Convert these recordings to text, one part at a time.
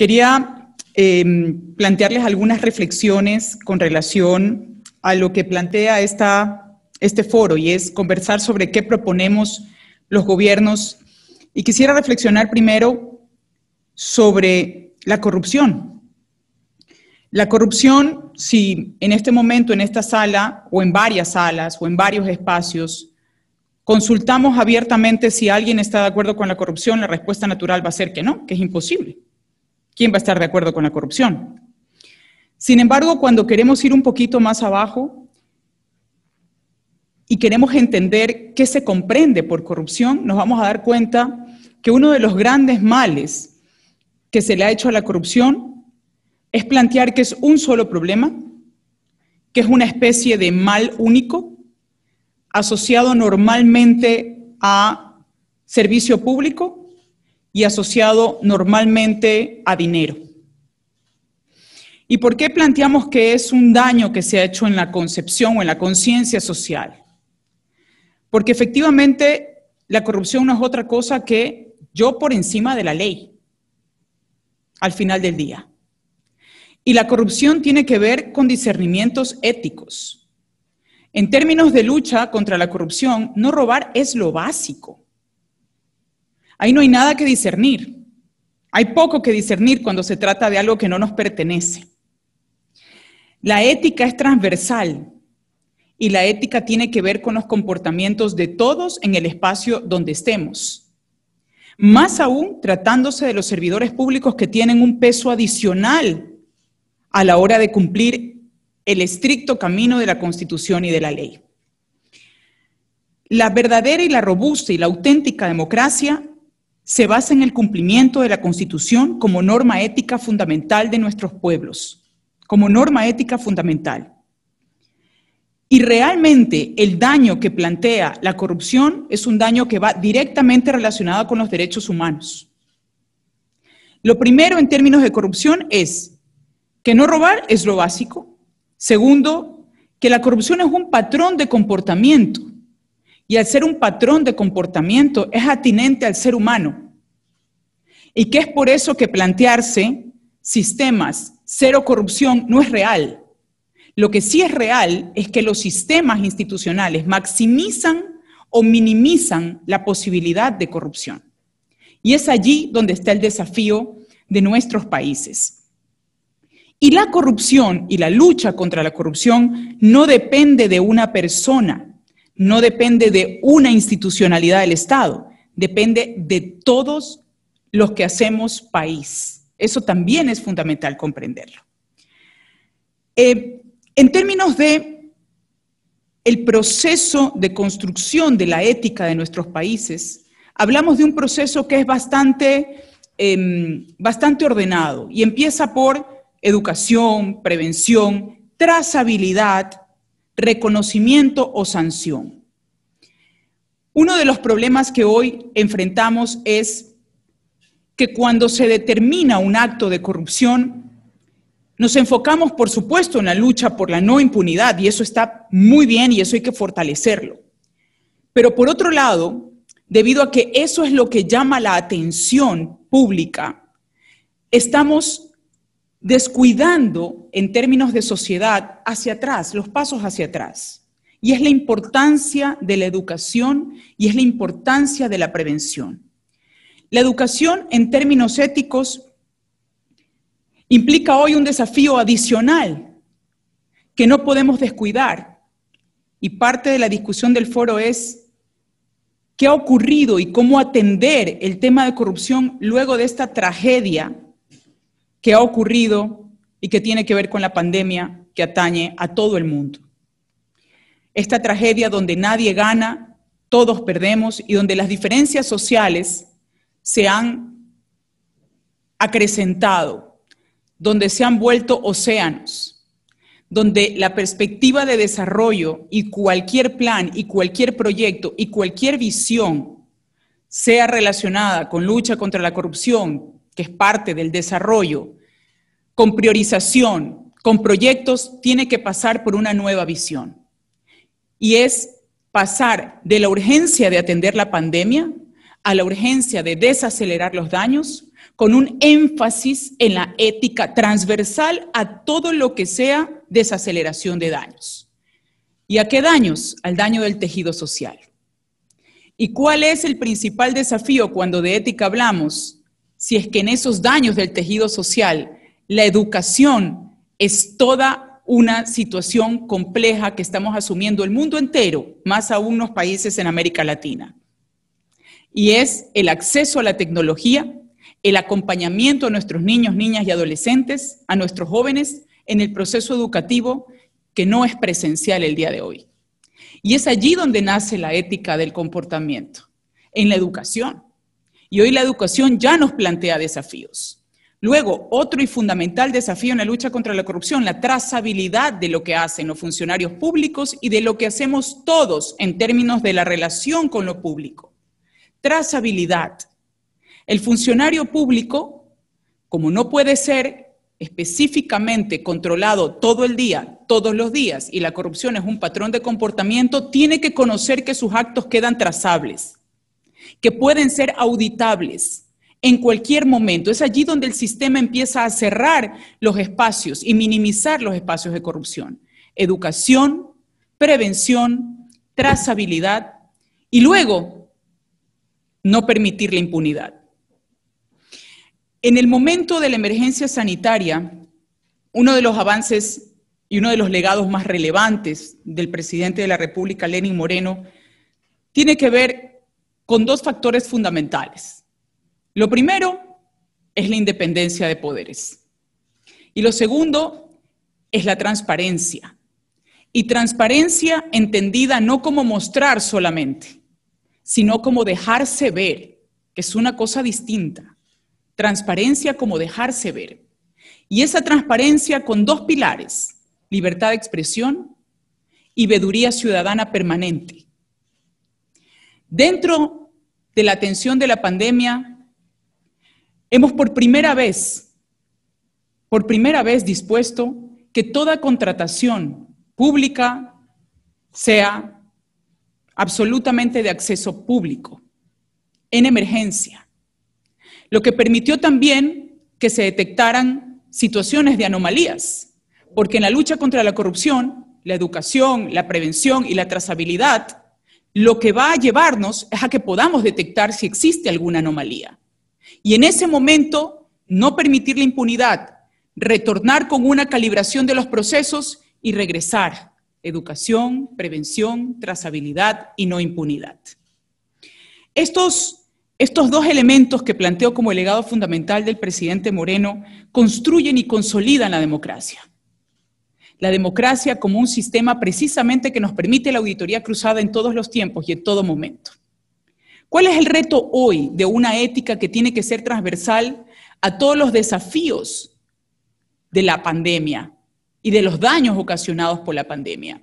Quería eh, plantearles algunas reflexiones con relación a lo que plantea este foro y es conversar sobre qué proponemos los gobiernos. Y quisiera reflexionar primero sobre la corrupción. La corrupción, si en este momento, en esta sala, o en varias salas, o en varios espacios, consultamos abiertamente si alguien está de acuerdo con la corrupción, la respuesta natural va a ser que no, que es imposible. ¿Quién va a estar de acuerdo con la corrupción? Sin embargo, cuando queremos ir un poquito más abajo y queremos entender qué se comprende por corrupción, nos vamos a dar cuenta que uno de los grandes males que se le ha hecho a la corrupción es plantear que es un solo problema, que es una especie de mal único, asociado normalmente a servicio público y asociado normalmente a dinero. ¿Y por qué planteamos que es un daño que se ha hecho en la concepción o en la conciencia social? Porque efectivamente la corrupción no es otra cosa que yo por encima de la ley, al final del día. Y la corrupción tiene que ver con discernimientos éticos. En términos de lucha contra la corrupción, no robar es lo básico. Ahí no hay nada que discernir. Hay poco que discernir cuando se trata de algo que no nos pertenece. La ética es transversal y la ética tiene que ver con los comportamientos de todos en el espacio donde estemos. Más aún tratándose de los servidores públicos que tienen un peso adicional a la hora de cumplir el estricto camino de la Constitución y de la ley. La verdadera y la robusta y la auténtica democracia se basa en el cumplimiento de la Constitución como norma ética fundamental de nuestros pueblos, como norma ética fundamental. Y realmente el daño que plantea la corrupción es un daño que va directamente relacionado con los derechos humanos. Lo primero en términos de corrupción es que no robar es lo básico. Segundo, que la corrupción es un patrón de comportamiento. Y al ser un patrón de comportamiento es atinente al ser humano. Y que es por eso que plantearse sistemas cero corrupción no es real. Lo que sí es real es que los sistemas institucionales maximizan o minimizan la posibilidad de corrupción. Y es allí donde está el desafío de nuestros países. Y la corrupción y la lucha contra la corrupción no depende de una persona, no depende de una institucionalidad del Estado, depende de todos los que hacemos país. Eso también es fundamental comprenderlo. Eh, en términos de el proceso de construcción de la ética de nuestros países, hablamos de un proceso que es bastante, em, bastante ordenado y empieza por educación, prevención, trazabilidad, reconocimiento o sanción. Uno de los problemas que hoy enfrentamos es que cuando se determina un acto de corrupción, nos enfocamos, por supuesto, en la lucha por la no impunidad y eso está muy bien y eso hay que fortalecerlo. Pero por otro lado, debido a que eso es lo que llama la atención pública, estamos descuidando en términos de sociedad hacia atrás, los pasos hacia atrás. Y es la importancia de la educación y es la importancia de la prevención. La educación en términos éticos implica hoy un desafío adicional que no podemos descuidar. Y parte de la discusión del foro es qué ha ocurrido y cómo atender el tema de corrupción luego de esta tragedia que ha ocurrido y que tiene que ver con la pandemia que atañe a todo el mundo. Esta tragedia donde nadie gana, todos perdemos y donde las diferencias sociales se han acrecentado, donde se han vuelto océanos, donde la perspectiva de desarrollo y cualquier plan y cualquier proyecto y cualquier visión sea relacionada con lucha contra la corrupción, que es parte del desarrollo, con priorización, con proyectos, tiene que pasar por una nueva visión. Y es pasar de la urgencia de atender la pandemia a la urgencia de desacelerar los daños con un énfasis en la ética transversal a todo lo que sea desaceleración de daños. ¿Y a qué daños? Al daño del tejido social. ¿Y cuál es el principal desafío cuando de ética hablamos? Si es que en esos daños del tejido social la educación es toda una situación compleja que estamos asumiendo el mundo entero, más aún los países en América Latina. Y es el acceso a la tecnología, el acompañamiento a nuestros niños, niñas y adolescentes, a nuestros jóvenes en el proceso educativo que no es presencial el día de hoy. Y es allí donde nace la ética del comportamiento, en la educación. Y hoy la educación ya nos plantea desafíos. Luego, otro y fundamental desafío en la lucha contra la corrupción, la trazabilidad de lo que hacen los funcionarios públicos y de lo que hacemos todos en términos de la relación con lo público. Trazabilidad. El funcionario público, como no puede ser específicamente controlado todo el día, todos los días, y la corrupción es un patrón de comportamiento, tiene que conocer que sus actos quedan trazables, que pueden ser auditables en cualquier momento. Es allí donde el sistema empieza a cerrar los espacios y minimizar los espacios de corrupción. Educación, prevención, trazabilidad y luego no permitir la impunidad. En el momento de la emergencia sanitaria, uno de los avances y uno de los legados más relevantes del presidente de la República, Lenin Moreno, tiene que ver con dos factores fundamentales. Lo primero es la independencia de poderes. Y lo segundo es la transparencia. Y transparencia entendida no como mostrar solamente, sino como dejarse ver, que es una cosa distinta. Transparencia como dejarse ver. Y esa transparencia con dos pilares, libertad de expresión y veduría ciudadana permanente. Dentro de la atención de la pandemia, hemos por primera vez, por primera vez dispuesto que toda contratación pública sea absolutamente de acceso público, en emergencia lo que permitió también que se detectaran situaciones de anomalías, porque en la lucha contra la corrupción, la educación, la prevención y la trazabilidad, lo que va a llevarnos es a que podamos detectar si existe alguna anomalía. Y en ese momento, no permitir la impunidad, retornar con una calibración de los procesos y regresar. Educación, prevención, trazabilidad y no impunidad. Estos estos dos elementos que planteo como el legado fundamental del presidente Moreno construyen y consolidan la democracia. La democracia como un sistema precisamente que nos permite la auditoría cruzada en todos los tiempos y en todo momento. ¿Cuál es el reto hoy de una ética que tiene que ser transversal a todos los desafíos de la pandemia y de los daños ocasionados por la pandemia?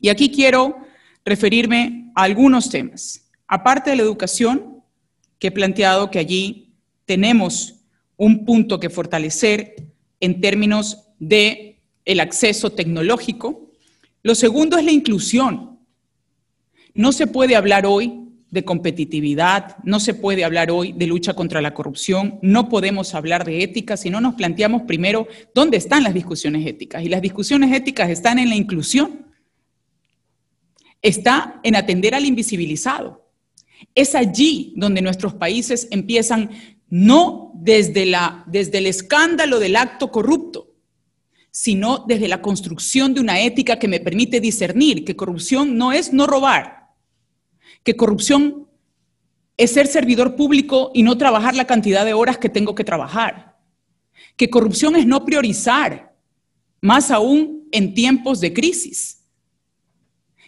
Y aquí quiero referirme a algunos temas. Aparte de la educación, que he planteado que allí tenemos un punto que fortalecer en términos de el acceso tecnológico. Lo segundo es la inclusión. No se puede hablar hoy de competitividad, no se puede hablar hoy de lucha contra la corrupción, no podemos hablar de ética si no nos planteamos primero dónde están las discusiones éticas. Y las discusiones éticas están en la inclusión, está en atender al invisibilizado, es allí donde nuestros países empiezan no desde, la, desde el escándalo del acto corrupto, sino desde la construcción de una ética que me permite discernir que corrupción no es no robar, que corrupción es ser servidor público y no trabajar la cantidad de horas que tengo que trabajar, que corrupción es no priorizar, más aún en tiempos de crisis,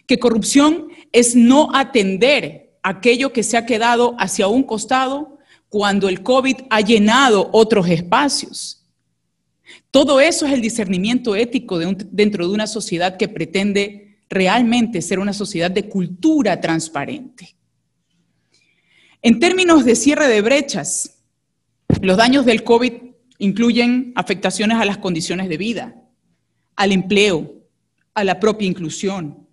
que corrupción es no atender aquello que se ha quedado hacia un costado cuando el COVID ha llenado otros espacios. Todo eso es el discernimiento ético dentro de una sociedad que pretende realmente ser una sociedad de cultura transparente. En términos de cierre de brechas, los daños del COVID incluyen afectaciones a las condiciones de vida, al empleo, a la propia inclusión,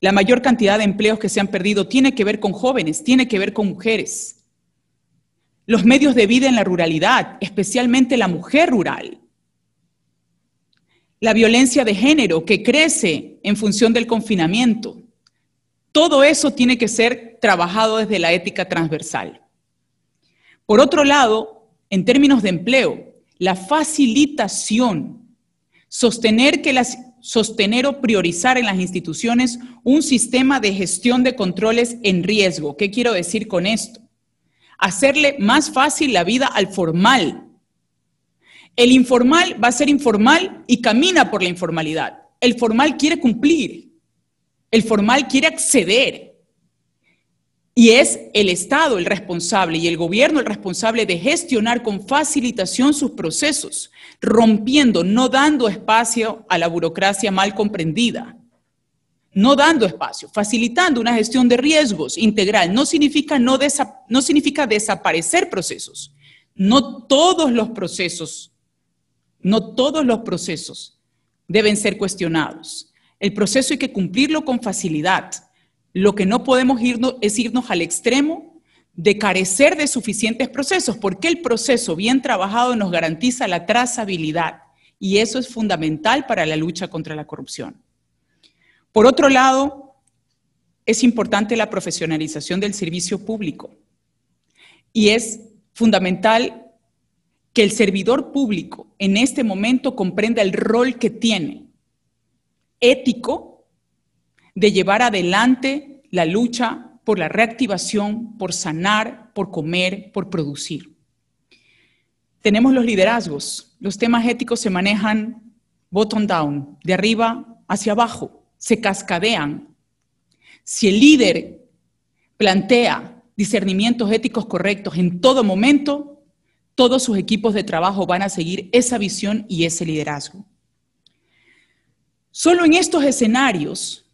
la mayor cantidad de empleos que se han perdido tiene que ver con jóvenes, tiene que ver con mujeres. Los medios de vida en la ruralidad, especialmente la mujer rural. La violencia de género que crece en función del confinamiento. Todo eso tiene que ser trabajado desde la ética transversal. Por otro lado, en términos de empleo, la facilitación, sostener que las sostener o priorizar en las instituciones un sistema de gestión de controles en riesgo. ¿Qué quiero decir con esto? Hacerle más fácil la vida al formal. El informal va a ser informal y camina por la informalidad. El formal quiere cumplir. El formal quiere acceder. Y es el Estado el responsable y el gobierno el responsable de gestionar con facilitación sus procesos, rompiendo, no dando espacio a la burocracia mal comprendida. No dando espacio, facilitando una gestión de riesgos integral. No significa, no, no significa desaparecer procesos. No todos los procesos, no todos los procesos deben ser cuestionados. El proceso hay que cumplirlo con facilidad lo que no podemos irnos es irnos al extremo de carecer de suficientes procesos, porque el proceso bien trabajado nos garantiza la trazabilidad y eso es fundamental para la lucha contra la corrupción. Por otro lado, es importante la profesionalización del servicio público y es fundamental que el servidor público en este momento comprenda el rol que tiene ético de llevar adelante la lucha por la reactivación, por sanar, por comer, por producir. Tenemos los liderazgos. Los temas éticos se manejan bottom down, de arriba hacia abajo, se cascadean. Si el líder plantea discernimientos éticos correctos en todo momento, todos sus equipos de trabajo van a seguir esa visión y ese liderazgo. Solo en estos escenarios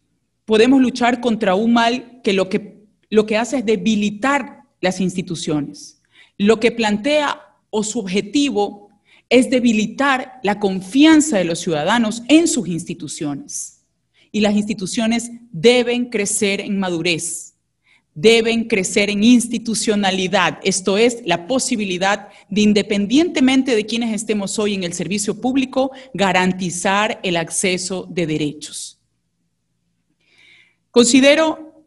podemos luchar contra un mal que lo que, lo que hace es debilitar las instituciones. Lo que plantea o su objetivo es debilitar la confianza de los ciudadanos en sus instituciones. Y las instituciones deben crecer en madurez, deben crecer en institucionalidad, esto es, la posibilidad de, independientemente de quienes estemos hoy en el servicio público, garantizar el acceso de derechos. Considero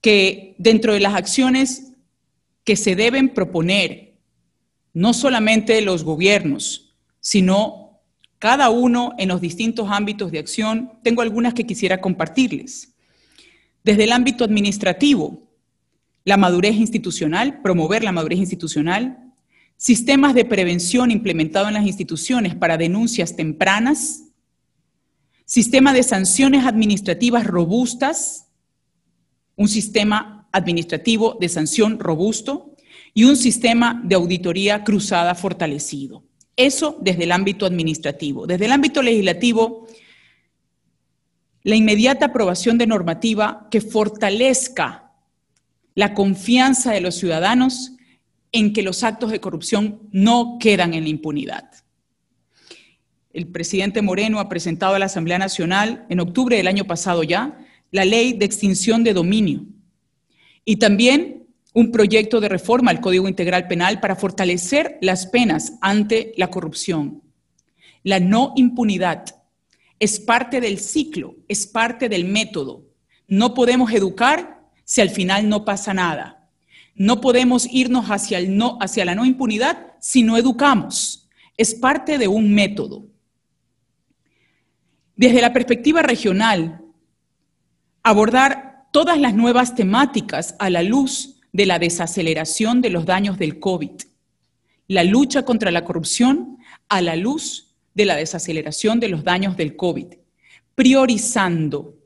que dentro de las acciones que se deben proponer, no solamente los gobiernos, sino cada uno en los distintos ámbitos de acción, tengo algunas que quisiera compartirles. Desde el ámbito administrativo, la madurez institucional, promover la madurez institucional, sistemas de prevención implementados en las instituciones para denuncias tempranas, sistema de sanciones administrativas robustas, un sistema administrativo de sanción robusto y un sistema de auditoría cruzada fortalecido. Eso desde el ámbito administrativo. Desde el ámbito legislativo, la inmediata aprobación de normativa que fortalezca la confianza de los ciudadanos en que los actos de corrupción no quedan en la impunidad el presidente Moreno ha presentado a la Asamblea Nacional en octubre del año pasado ya la ley de extinción de dominio y también un proyecto de reforma al Código Integral Penal para fortalecer las penas ante la corrupción. La no impunidad es parte del ciclo, es parte del método. No podemos educar si al final no pasa nada. No podemos irnos hacia, el no, hacia la no impunidad si no educamos. Es parte de un método. Desde la perspectiva regional, abordar todas las nuevas temáticas a la luz de la desaceleración de los daños del COVID, la lucha contra la corrupción a la luz de la desaceleración de los daños del COVID, priorizando,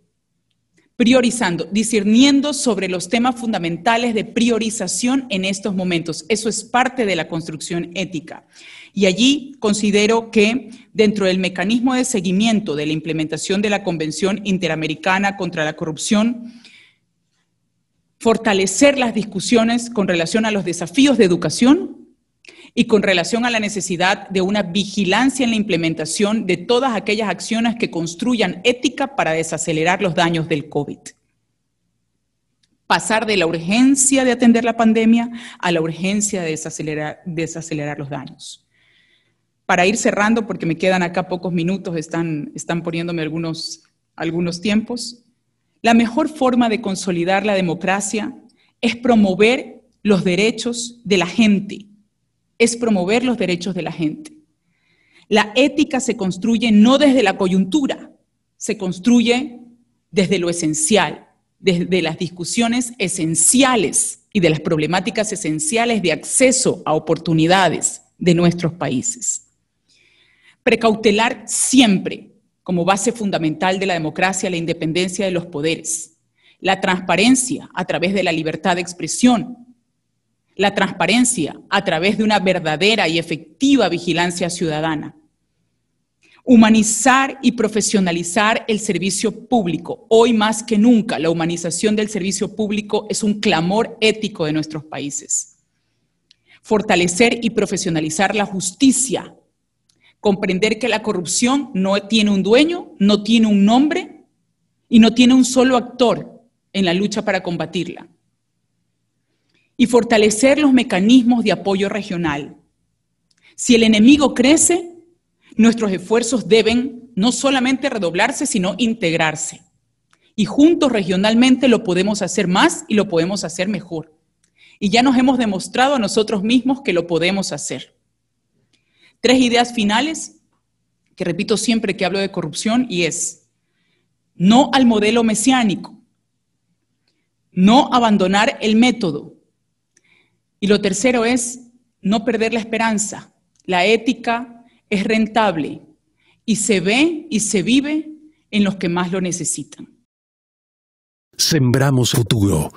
priorizando, discerniendo sobre los temas fundamentales de priorización en estos momentos. Eso es parte de la construcción ética. Y allí considero que dentro del mecanismo de seguimiento de la implementación de la Convención Interamericana contra la Corrupción, fortalecer las discusiones con relación a los desafíos de educación y con relación a la necesidad de una vigilancia en la implementación de todas aquellas acciones que construyan ética para desacelerar los daños del COVID. Pasar de la urgencia de atender la pandemia a la urgencia de desacelerar, los daños. Para ir cerrando, porque me quedan acá pocos minutos, están, están poniéndome algunos, algunos tiempos, la mejor forma de consolidar la democracia es promover los derechos de la gente, es promover los derechos de la gente. La ética se construye no desde la coyuntura, se construye desde lo esencial, desde las discusiones esenciales y de las problemáticas esenciales de acceso a oportunidades de nuestros países. Precautelar siempre como base fundamental de la democracia la independencia de los poderes, la transparencia a través de la libertad de expresión, la transparencia a través de una verdadera y efectiva vigilancia ciudadana. Humanizar y profesionalizar el servicio público. Hoy más que nunca, la humanización del servicio público es un clamor ético de nuestros países. Fortalecer y profesionalizar la justicia. Comprender que la corrupción no tiene un dueño, no tiene un nombre y no tiene un solo actor en la lucha para combatirla y fortalecer los mecanismos de apoyo regional. Si el enemigo crece, nuestros esfuerzos deben no solamente redoblarse, sino integrarse. Y juntos regionalmente lo podemos hacer más y lo podemos hacer mejor. Y ya nos hemos demostrado a nosotros mismos que lo podemos hacer. Tres ideas finales que repito siempre que hablo de corrupción y es no al modelo mesiánico, no abandonar el método, y lo tercero es no perder la esperanza. La ética es rentable y se ve y se vive en los que más lo necesitan. Sembramos futuro.